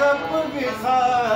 cup Vihar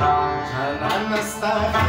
Anastasia,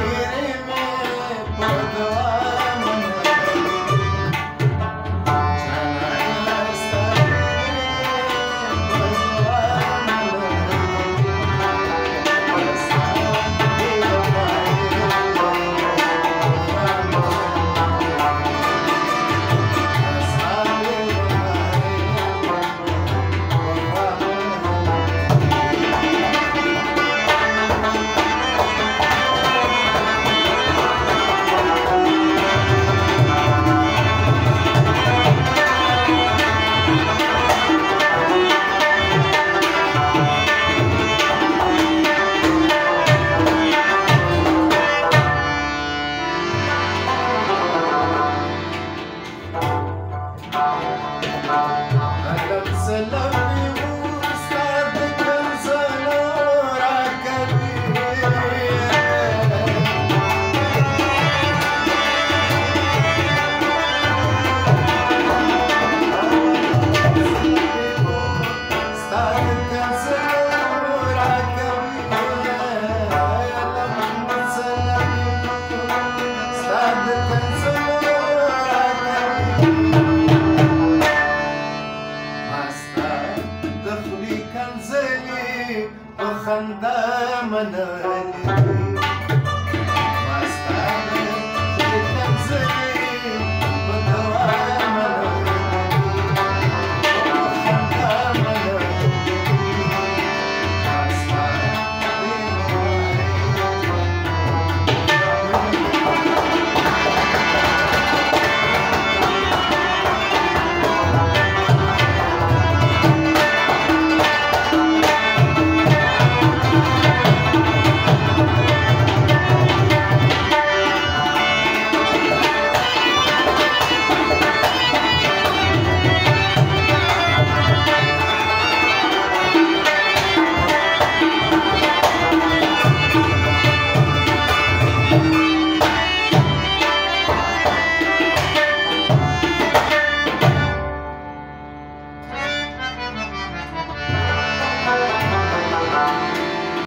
Hare